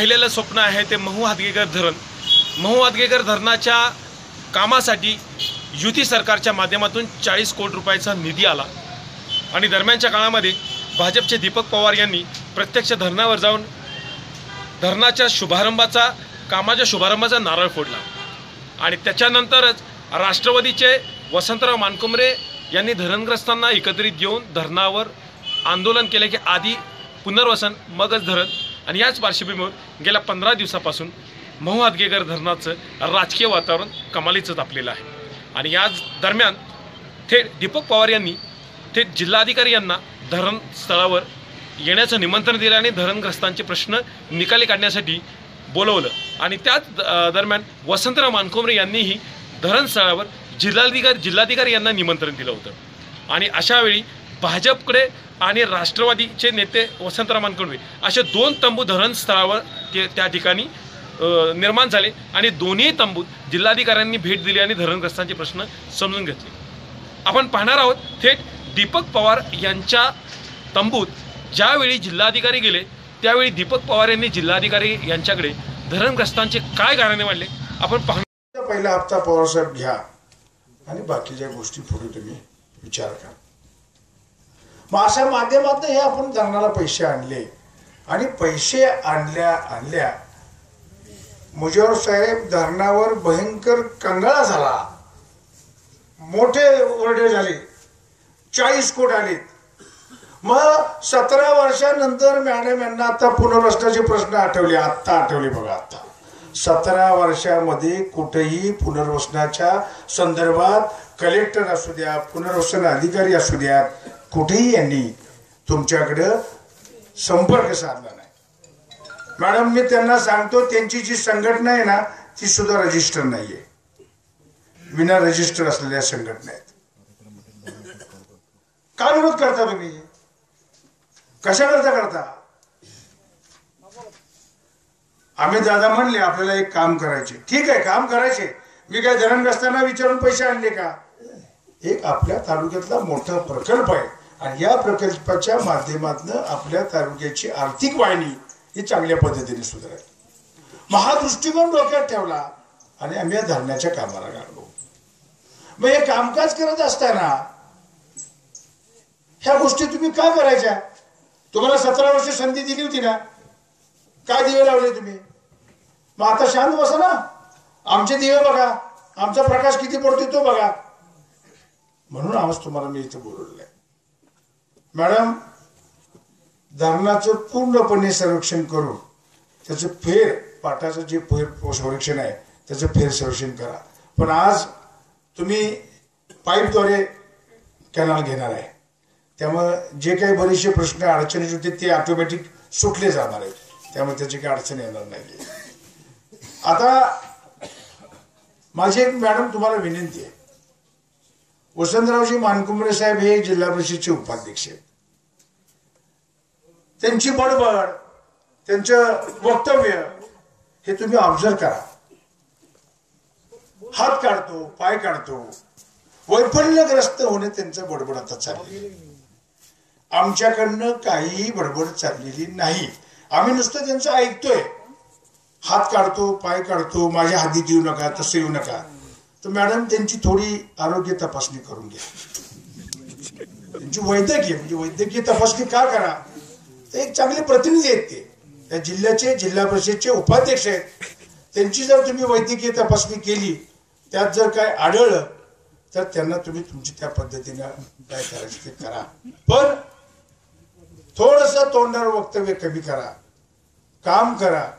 पाहिलेलं स्वप्न आहे ते महू हादगेकर धरण. महू हादगेकर धरणाच्या कामासाठी युती सरकारच्या माध्यमातून चाळीस कोटी रुपयाचा निधी आला. आणि दरम्यानच्या काळामध्ये भाजपचे दीपक पवार यांनी प्रत्यक्ष धरणावर जाऊन धरणाच्या शुभारंभाचा कामाच्या शुभारंभाचा नारळ फोडला. आणि त्याच्यानंतरच राष्ट्रवादीचे वसंतराव मानकुमरे यांनी धरणग्रस्तांना एकत्रित घेऊन धरणावर आंदोलन केले की आधी पुनर्वसन मगच धरण. आणि याच पार्श्वभूमीवर गेल्या पंधरा दिवसापासून महू हादगेकर धरणाचं राजकीय वातावरण कमालीचं तापलेलं आहे. आणि याच दरम्यान थेट दीपक पवार यांनी थेट जिल्हाधिकारी यांना धरण स्थळावर येण्याचं निमंत्रण दिलं आणि धरणग्रस्तांचे प्रश्न निकाली काढण्यासाठी बोलवलं. आणि त्याच दरम्यान वसंतराव मानकोमरे यांनीही धरणस्थळावर जिल्हाधिकारी जिल्हाधिकारी यांना निमंत्रण दिलं होतं. आणि अशावेळी भाजपकडे आणि राष्ट्रवादीचे नेते वसंतराव मानकोमरे असे दोन तंबू धरणस्थळावर ते त्या ठिकाणी निर्माण झाले आणि दोन्ही तंबूत जिल्हाधिकाऱ्यांनी भेट दिली आणि धरणग्रस्तांचे प्रश्न समजून घेतले. आपण पाहणार आहोत थेट दीपक पवार यांच्या तंबूत ज्यावेळी जिल्हाधिकारी गेले त्यावेळी दीपक पवार यांनी जिल्हाधिकारी यांच्याकडे धरणग्रस्तांचे काय गाणे मांडले आपण पाहणार पहिला हप्ता पवारसाहेब घ्या आणि बाकीच्या गोष्टी पुढे तुम्ही विचार करा. मग अशा माध्यमातून हे आपण धरणाला पैसे आणले. आणि पैसे आणल्या आणल्या मुजोर साहेब धरणावर भयंकर कंगाळा झाला. मोठे ओरडे झाले. चाळीस कोट आले मग सतरा वर्षानंतर मॅडम यांना आता पुनर्वसनाचे प्रश्न आठवले. आत्ता आठवले बघा आता सतरा वर्षामध्ये कुठेही पुनर्वसनाच्या संदर्भात कलेक्टर असू द्या पुनर्वसन अधिकारी असू द्या कुठेही यांनी तुमच्याकडं संपर्क साधला नाही. मॅडम मी त्यांना सांगतो त्यांची जी संघटना आहे ना ती सुद्धा रजिस्टर नाहीये. विना रजिस्टर असलेल्या संघटना आहेत. का विरोध करता तुम्ही? कशा करता करता? आम्ही दादा म्हणले आपल्याला एक काम करायचे. ठीक आहे काम करायचे. मी काय धरणग्रस्तांना विचारून पैसे आणले का? एक आपल्या तालुक्यातला मोठा प्रकल्प आहे. आणि या प्रकल्पाच्या माध्यमातून आपल्या तालुक्याची आर्थिक वाहिनी ही चांगल्या पद्धतीने सुधारेल. महादृष्टिकोन डोक्यात ठेवला आणि आम्ही या धरणाच्या कामाला लागलो. मग हे कामकाज करत असताना ह्या गोष्टी तुम्ही का करायच्या? तुम्हाला सतरा वर्ष संधी दिली होती ना? काय दिवे लावले तुम्ही? मग आता शांत बसा ना. आमचे दिवे बघा. आमचा प्रकाश किती पडतो तो बघा. म्हणून आज तुम्हाला मी इथे बोलवलेलं आहे. मॅडम धरणाचं पूर्णपणे संरक्षण करून त्याचं फेर पाटाचं जे फेर संरक्षण आहे त्याचं फेर संरक्षण करा. पण आज तुम्ही पाईपद्वारे कॅनल घेणार आहे. त्यामुळं जे काही बरेचसे प्रश्न अडचणी होते ते ऑटोमॅटिक सुटले जाणार आहेत. त्यामुळे त्याची काही अडचण येणार नाही आता माझी एक मॅडम तुम्हाला विनंती आहे. वसंतरावजी मानकुंबरे साहेब हे जिल्हा परिषदचे उपाध्यक्ष आहेत. त्यांची बडबड त्यांचं वक्तव्य हे तुम्ही ऑब्झर्व करा. हात काढतो पाय काढतो. वैफल्यग्रस्त होणे त्यांचं बडबड आता चाललेलं आमच्याकडनं काहीही बडबड चाललेली नाही. आम्ही नुसतं त्यांचं ऐकतोय. हात काढतो पाय काढतो माझ्या हातीत येऊ नका तसं येऊ नका. तर मॅडम त्यांची थोडी आरोग्य तपासणी करून घ्या. त्यांची वैद्यकीय म्हणजे वैद्यकीय तपासणी का करा? तर एक चांगले प्रतिनिधी आहेत ते. त्या जिल्ह्याचे जिल्हा परिषदचे उपाध्यक्ष आहेत. त्यांची जर तुम्ही वैद्यकीय तपासणी केली त्यात जर काय आढळलं तर त्यांना तुम्ही तुमची त्या पद्धतीनं काय करायचं ते करा. पण थोडस तोंडावर वक्तव्य कमी करा. काम करा.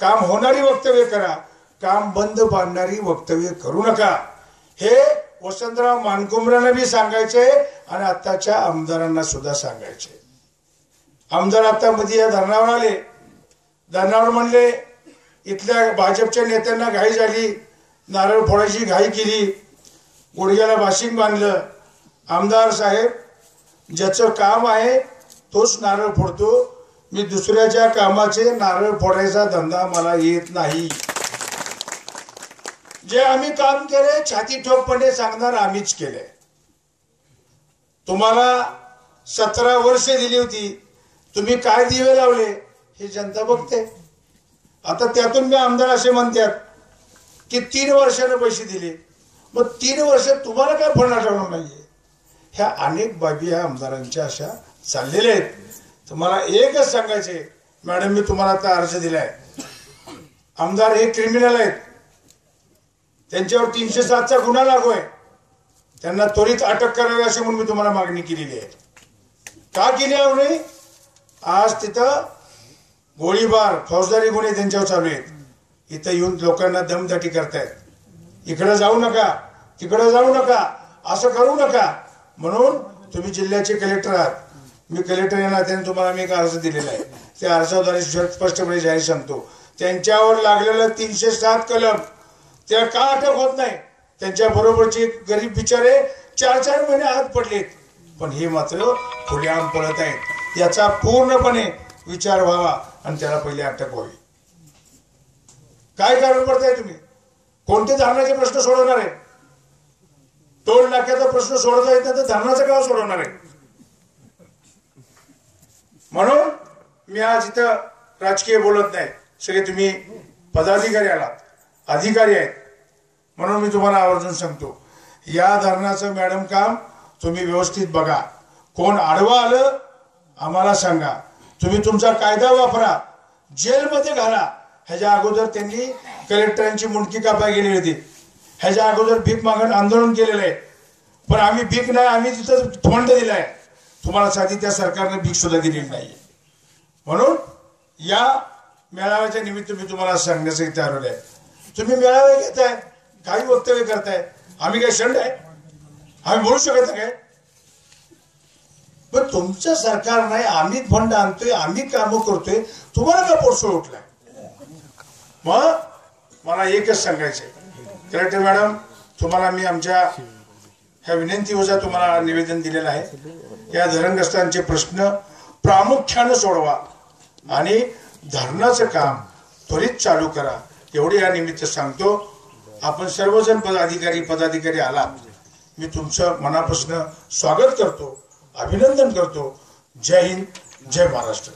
काम होणारी वक्तव्य करा. काम बंद पाडणारी वक्तव्य करू नका. हे वसंतराव मानकुमऱ्यांना बी सांगायचे आणि आत्ताच्या आमदारांना सुद्धा सांगायचे. आमदार आता मध्ये या धरणावर आले. धरणावर म्हणले इथल्या भाजपच्या नेत्यांना घाई झाली. नारळ फोडायची घाई केली. गुडघ्याला बाशिंग बांधलं. आमदार साहेब ज्याचं काम आहे तोच नारळ फोडतो. मी दुसऱ्याच्या कामाचे नारळ फोडायचा धंदा मला येत नाही. जे आम्ही काम केले छाती ठोकपणे सांगणार आम्हीच केले. तुम्हाला सतरा वर्ष दिली होती. तुम्ही काय दिवे लावले हे जनता बघते. आता त्यातून मी आमदार असे म्हणतात की तीन वर्षाने पैसे दिले. मग तीन वर्ष तुम्हाला काय फंड आठवणार नाहीये? ह्या अनेक बाबी ह्या आमदारांच्या अशा चाललेल्या आहेत. तुम्हाला एकच सांगायचे मॅडम मी तुम्हाला आता अर्ज दिलाय. आमदार हे क्रिमिनल आहेत. त्यांच्यावर तीनशे सातचा गुन्हा लागू आहे. त्यांना त्वरित अटक करावी अशी म्हणून मी तुम्हाला मागणी केलेली आहे. का केली आहे आज तिथं गोळीबार फौजदारी गुन्हे त्यांच्यावर चालू आहेत. इथं येऊन लोकांना दमदाटी करतायत. इकडे जाऊ नका तिकडे जाऊ नका असं करू नका. म्हणून तुम्ही जिल्ह्याचे कलेक्टर आहात. मी कलेक्टर या नात्याने तुम्हाला मी एक अर्ज दिलेला आहे. त्या अर्जाद्वारे स्पष्टपणे जाहीर सांगतो. त्यांच्यावर लागलेलं तीनशे सात कलम त्या का अटक होत नाही. त्यांच्या बरोबरचे गरीब बिचारे चार चार महिने आत पडलेत. पण हे मात्र खुलेआम पळत आहेत याचा पूर्णपणे विचार व्हावा आणि त्याला पहिले अटक व्हावी. काय कारण पडताय तुम्ही? कोणते धरणाचे प्रश्न सोडवणार आहे? टोल नाक्याचा प्रश्न सोडवता येत नाही तर धरणाचा का सोडवणार आहे? म्हणून मी आज इथं राजकीय बोलत नाही. सगळे तुम्ही पदाधिकारी आलात. अधिकारी आहेत. म्हणून मी तुम्हाला आवर्जून सांगतो या धरणाचं मॅडम काम तुम्ही व्यवस्थित बघा. कोण आडवं आलं आम्हाला सांगा. तुम्ही तुमचा कायदा वापरा. जेलमध्ये घाला. ह्याच्या अगोदर त्यांनी कलेक्टरांची मुंडकी कापाय गेली होती. ह्याच्या अगोदर भीक मागण आंदोलन केलेलं आहे. पण आम्ही भीक नाही आम्ही तिथं फंड दिलाय. तुम्हाला साधी त्या सरकारने भीक सुद्धा दिलेली नाही म्हणून या मेळाव्याच्या निमित्त मी तुम्हाला सांगण्याचं तयार आहे. तुम्ही मेळावे घेताय. काही वक्तव्य करताय. आम्ही काय शंड आहे. आम्ही बोलू शकत काय पण तुमचं सरकार नाही आम्ही फंड आणतोय आम्ही कामं करतोय. तुम्हाला का पोटसोळ उठलाय? मग मला एकच सांगायचंय. कलेक्टर मॅडम तुम्हाला मी आमच्या ह्या विनंतीवजा तुम्हाला निवेदन दिलेलं आहे. या धरणग्रस्तांचे प्रश्न प्रामुख्यानं सोडवा आणि धरणाचं काम त्वरित चालू करा. एवढे या निमित्त सांगतो. आपण सर्वजण पदाधिकारी पदाधिकारी आलात. मी तुमचं मनापासून स्वागत करतो अभिनंदन करतो. जय हिंद जय महाराष्ट्र.